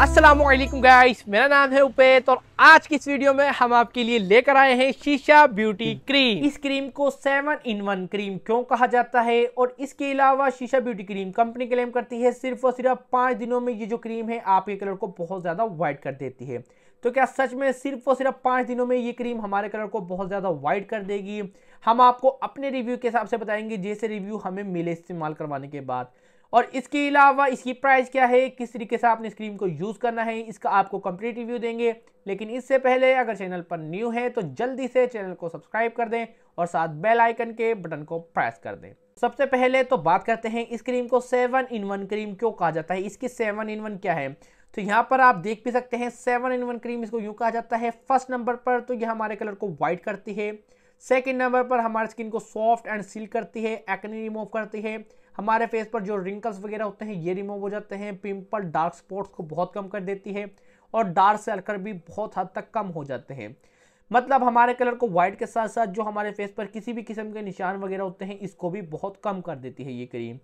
Aslam guys मेरा नाम है उपेत और आज की इस वीडियो में हम आपके लिए लेकर आए हैं शीशा ब्यूटी क्रीम। इस क्रीम को सेवन इन वन क्रीम क्यों कहा जाता है? और इसके अलावा शीशा ब्यूटी क्रीम कंपनी क्लेम करती है, सिर्फ़ और सिर्फ़ पाँच दिनों में ये जो क्रीम है आपके कलर को बहुत ज़्यादा व्हाइट कर देती है। तो क्या सच में सिर्फ़ और सिर्फ़ पाँच दिनों में ये क्रीम हमारे कलर को बहुत ज़्यादा व्हाइट कर देगी? हम आपको अपने रिव्यू के हिसाब से बताएँगे, जैसे रिव्यू हमें मिले इस्तेमाल करवाने के बाद। और इसके अलावा इसकी प्राइस क्या है? किस तरीके से आपने इस क्रीम को यूज़ करना है? इसका आपको कंप्लीट रिव्यू देंगे। लेकिन इससे पहले अगर चैनल पर न्यू है तो जल्दी से चैनल को सब्सक्राइब कर दें और साथ बेल आइकन के बटन को प्रेस कर दें। सबसे पहले तो बात करते हैं इस क्रीम को सेवन इन वन क्रीम क्यों कहा जाता है? इसकी सेवन इन वन क्या है? तो यहाँ पर आप देख भी सकते हैं सेवन इन वन क्रीम इसको यूँ कहा जाता है। फ़र्स्ट नंबर पर तो यह हमारे कलर को व्हाइट करती है। सेकेंड नंबर पर हमारे स्किन को सॉफ्ट एंड सील करती है। एक्नी रिमूव करती है। हमारे फेस पर जो रिंकल्स वगैरह होते हैं, ये रिमूव हो जाते हैं पिंपल डार्क स्पॉट्स को बहुत कम कर देती है और डार्क सर्कल भी बहुत हद तक कम हो जाते हैं। मतलब हमारे कलर को वाइट के साथ साथ जो हमारे फेस पर किसी भी किस्म के निशान वगैरह होते हैं, इसको भी बहुत कम कर देती है ये क्रीम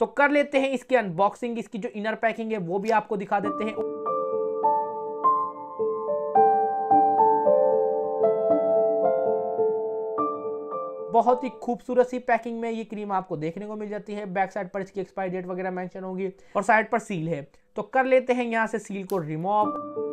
तो कर लेते हैं इसकी अनबॉक्सिंग इसकी जो इनर पैकिंग है, वो भी आपको दिखा देते हैं। बहुत ही खूबसूरत सी पैकिंग में ये क्रीम आपको देखने को मिल जाती है। बैक साइड पर इसकी एक्सपायरी डेट वगैरह मेंशन होगी और साइड पर सील है। तो कर लेते हैं यहाँ से सील को रिमूव।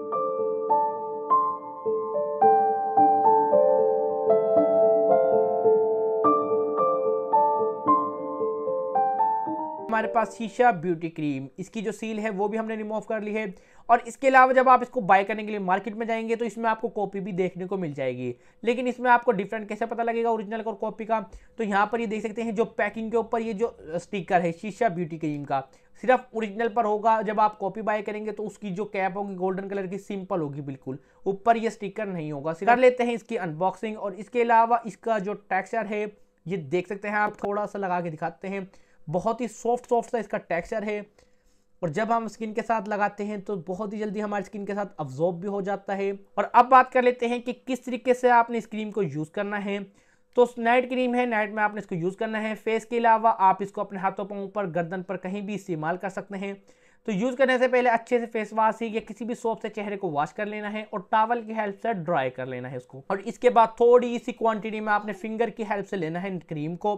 हमारे पास शीशा ब्यूटी क्रीम इसकी जो सील है वो भी हमने रिमूव कर ली है। और इसके अलावा जब आप इसको बाय करने के लिए मार्केट में जाएँगे तो इसमें आपको कॉपी भी देखने को मिल जाएगी। लेकिन इसमें आपको डिफरेंट कैसे पता लगेगा ओरिजिनल और कॉपी का? तो यहाँ पर ये देख सकते हैं जो पैकिंग के ऊपर ये जो स्टिकर है शीशा ब्यूटी क्रीम का सिर्फ़ ओरिजिनल पर होगा। जब आप कॉपी बाय करेंगे तो उसकी जो कैप होगी गोल्डन कलर की सिंपल होगी बिल्कुल। ऊपर ये स्टिकर नहीं होगा। कर लेते हैं इसकी अनबॉक्सिंग और इसके अलावा इसका जो टेक्सचर है ये देख सकते हैं आप थोड़ा सा लगा के दिखाते हैं। बहुत ही सॉफ्ट सॉफ्ट सा इसका टेक्सचर है। और जब हम स्किन के साथ लगाते हैं तो बहुत ही जल्दी हमारी स्किन के साथ अब्जॉर्ब भी हो जाता है। और अब बात कर लेते हैं कि किस तरीके से आपने इस क्रीम को यूज़ करना है। तो नाइट क्रीम है नाइट में आपने इसको यूज़ करना है। फेस के अलावा आप इसको अपने हाथों, पाँव पर, गर्दन पर कहीं भी इस्तेमाल कर सकते हैं। तो यूज़ करने से पहले अच्छे से फेस वॉश या किसी भी सोप से चेहरे को वॉश कर लेना है और टावल की हेल्प से ड्राई कर लेना है इसको। और इसके बाद थोड़ी सी क्वांटिटी में आपने फिंगर की हेल्प से लेना है क्रीम को।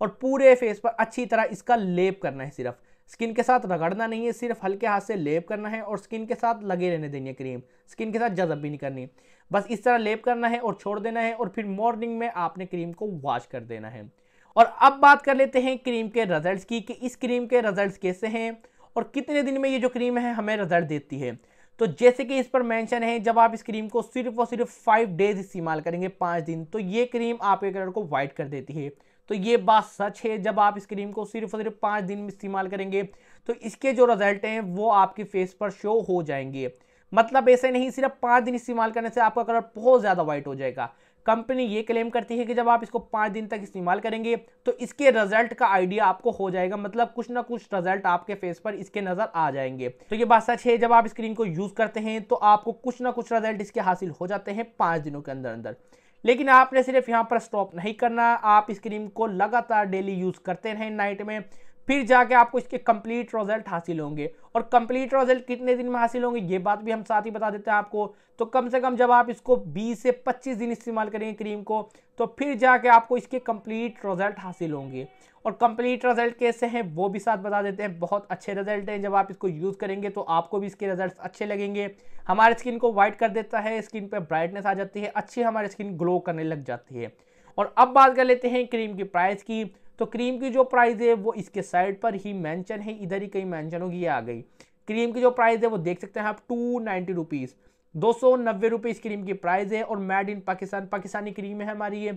और पूरे फेस पर अच्छी तरह इसका लेप करना है सिर्फ़। स्किन के साथ रगड़ना नहीं है, सिर्फ़ हल्के हाथ से लेप करना है और स्किन के साथ लगे रहने देनी है क्रीम स्किन के साथ जजब भी नहीं करनी। बस इस तरह लेप करना है और छोड़ देना है और फिर मॉर्निंग में आपने क्रीम को वॉश कर देना है। और अब बात कर लेते हैं क्रीम के रिजल्ट्स की कि इस क्रीम के रिजल्ट्स कैसे हैं और कितने दिन में ये जो क्रीम है हमें रिज़ल्ट देती है। तो जैसे कि इस पर मेंशन है, जब आप इस क्रीम को सिर्फ़ और सिर्फ़ फाइव डेज़ इस्तेमाल करेंगे, पाँच दिन तो ये क्रीम आपके कलर को वाइट कर देती है। तो ये बात सच है, जब आप इस क्रीम को सिर्फ़ और सिर्फ़ पाँच दिन में इस्तेमाल करेंगे तो इसके जो रिज़ल्ट हैं, वो आपके फेस पर शो हो जाएँगे। मतलब ऐसे नहीं, सिर्फ़ पाँच दिन इस्तेमाल करने से आपका कलर बहुत ज़्यादा वाइट हो जाएगा। कंपनी ये क्लेम करती है कि जब आप इसको पाँच दिन तक इस्तेमाल करेंगे तो इसके रिज़ल्ट का आइडिया आपको हो जाएगा। मतलब कुछ ना कुछ रिज़ल्ट आपके फेस पर इसके नज़र आ जाएँगे। तो ये बात सच है, जब आप स्क्रीन को यूज़ करते हैं तो आपको कुछ ना कुछ रिज़ल्ट इसके हासिल हो जाते हैं पाँच दिनों के अंदर अंदर लेकिन आपने सिर्फ़ यहाँ पर स्टॉप नहीं करना। आप इस क्रीम को लगातार डेली यूज़ करते रहें। नाइट में फिर जाके आपको इसके कंप्लीट रिज़ल्ट हासिल होंगे। और कंप्लीट रिज़ल्ट कितने दिन में हासिल होंगे, ये बात भी हम साथ ही बता देते हैं आपको। तो कम से कम जब आप इसको 20 से 25 दिन इस्तेमाल करेंगे क्रीम को तो फिर जाके आपको इसके कंप्लीट रिज़ल्ट हासिल होंगे। और कंप्लीट रिज़ल्ट कैसे हैं, वो भी साथ बता देते हैं। बहुत अच्छे रिज़ल्ट हैं, जब आप इसको यूज़ करेंगे तो आपको भी इसके रिज़ल्ट अच्छे लगेंगे। हमारे स्किन को वाइट कर देता है स्किन पर ब्राइटनेस आ जाती है, अच्छी हमारी स्किन ग्लो करने लग जाती है। और अब बात कर लेते हैं क्रीम की प्राइस की। तो क्रीम की जो प्राइस है, वो इसके साइड पर ही मेंशन है, इधर ही कहीं मेंशन होगी, ये आ गई। क्रीम की जो प्राइस है, वो देख सकते हैं आप टू नाइन्टी रुपीज़ दो सौ नब्बे रुपये इस क्रीम की प्राइस है और made in Pakistan Pakistani cream है हमारी ये।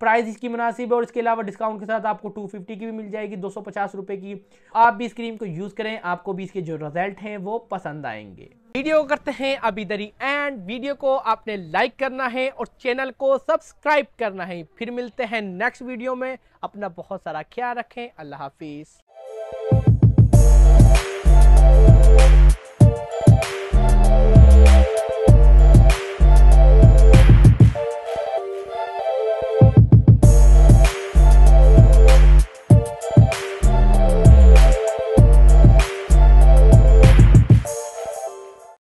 प्राइस इसकी मुनासिब है और इसके अलावा डिस्काउंट के साथ आपको टू फिफ्टी की भी मिल जाएगी दो सौ पचास रुपये की। आप भी इस क्रीम को यूज़ करें, आपको भी इसके जो रिज़ल्ट हैं वो पसंद आएँगे। वीडियो करते हैं अभी दरी एंड वीडियो को आपने लाइक करना है और चैनल को सब्सक्राइब करना है। फिर मिलते हैं नेक्स्ट वीडियो में। अपना बहुत सारा ख्याल रखें। अल्लाह हाफिज़।